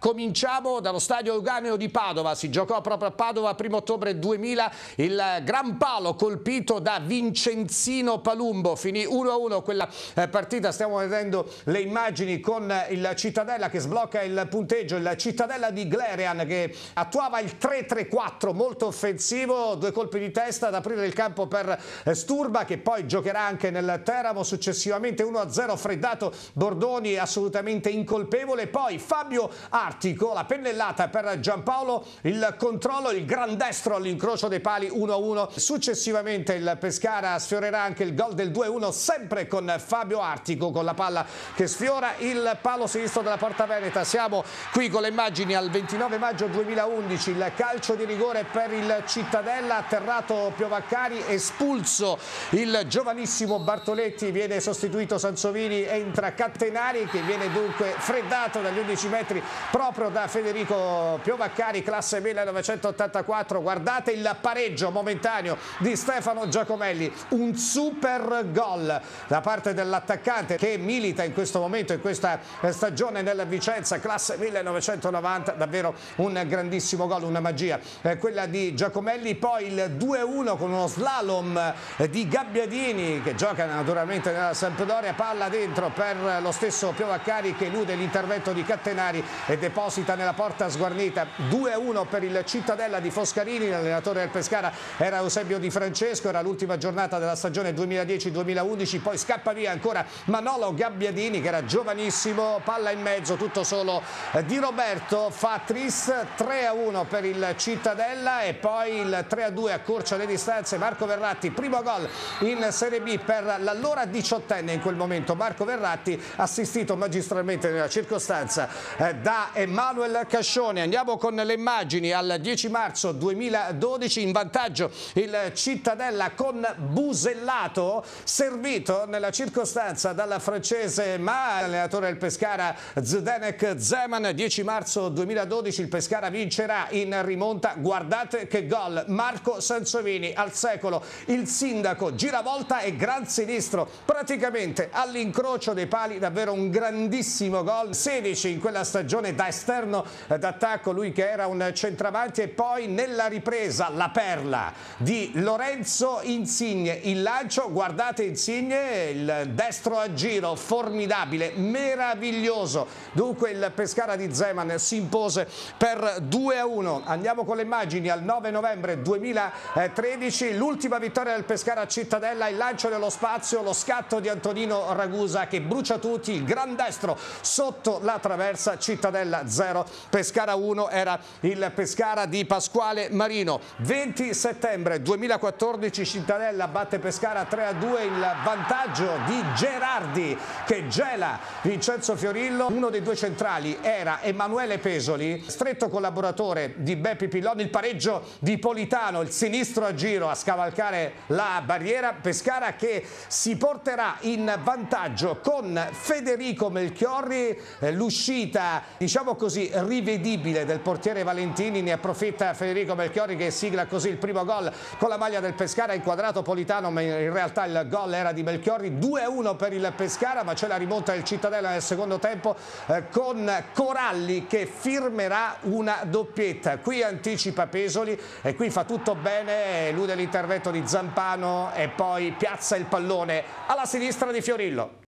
Cominciamo dallo stadio Euganeo di Padova, si giocò proprio a Padova 1 ottobre 2000, il gran palo colpito da Vincenzino Palumbo, finì 1-1 quella eh, partita, stiamo vedendo le immagini con il Cittadella che sblocca il punteggio, il Cittadella di Glerian che attuava il 3-3-4 molto offensivo, due colpi di testa ad aprire il campo per eh, Sturba che poi giocherà anche nel Teramo, successivamente 1-0 freddato. Bordoni assolutamente incolpevole, poi Fabio Arti Artico, la pennellata per Giampaolo, il controllo, il gran destro all'incrocio dei pali 1-1. Successivamente il Pescara sfiorerà anche il gol del 2-1 sempre con Fabio Artico con la palla che sfiora il palo sinistro della Porta Veneta. Siamo qui con le immagini al 29 maggio 2011, il calcio di rigore per il Cittadella, atterrato Piovaccari, espulso il giovanissimo Bartoletti, viene sostituito Sansovini, entra Cattenari che viene dunque freddato dagli 11 metri proprio da Federico Piovaccari, classe 1984. Guardate il pareggio momentaneo di Stefano Giacomelli, un super gol da parte dell'attaccante che milita in questo momento, in questa stagione nella Vicenza, classe 1990, davvero un grandissimo gol, una magia. Eh, quella di Giacomelli, poi il 2-1 con uno slalom di Gabbiadini che gioca naturalmente nella Sampdoria, palla dentro per lo stesso Piovaccari che elude l'intervento di Cattenari ed deposita nella porta sguarnita. 2-1 per il Cittadella di Foscarini, l'allenatore del Pescara era Eusebio Di Francesco, era l'ultima giornata della stagione 2010-2011, poi scappa via ancora Manolo Gabbiadini che era giovanissimo, palla in mezzo, tutto solo eh, di Roberto, fa tris 3-1 per il Cittadella. E poi il 3-2 accorcia le distanze, Marco Verratti, primo gol in Serie B per l'allora diciottenne in quel momento, Marco Verratti assistito magistralmente nella circostanza eh, Emanuel Cascione. Andiamo con le immagini. Al 10 marzo 2012 in vantaggio il Cittadella con Busellato servito nella circostanza dalla francese ma allenatore del Pescara Zdenek Zeman. 10 marzo 2012 il Pescara vincerà in rimonta. Guardate che gol. Marco Sansovini al secolo. Il sindaco giravolta e gran sinistro. Praticamente all'incrocio dei pali davvero un grandissimo gol. 16 in quella stagione da esterno d'attacco, lui che era un centravanti e poi nella ripresa la perla di Lorenzo Insigne, il lancio, guardate Insigne, il destro a giro, formidabile, meraviglioso, dunque il Pescara di Zeman si impose per 2 a 1, andiamo con le immagini al 9 novembre 2013, l'ultima vittoria del Pescara a Cittadella, il lancio dello spazio, lo scatto di Antonino Ragusa che brucia tutti, il gran destro sotto la traversa, Cittadella Stella 0, Pescara 1 era il Pescara di Pasquale Marino. 20 settembre 2014 Cittadella batte Pescara 3 a 2 il vantaggio di Gerardi che gela Vincenzo Fiorillo. Uno dei due centrali era Emanuele Pesoli, stretto collaboratore di Beppi Pilloni, il pareggio di Politano, il sinistro a giro a scavalcare la barriera. Pescara che si porterà in vantaggio con Federico Melchiorri, eh, l'uscita diciamo diciamo così, rivedibile del portiere Valentini, ne approfitta Federico Melchiori che sigla così il primo gol con la maglia del Pescara, inquadrato Politano, ma in realtà il gol era di Melchiori, 2-1 per il Pescara, ma c'è la rimonta del Cittadella nel secondo tempo eh, con Coralli che firmerà una doppietta. Qui anticipa Pesoli e qui fa tutto bene, elude l'intervento di Zampano e poi piazza il pallone alla sinistra di Fiorillo.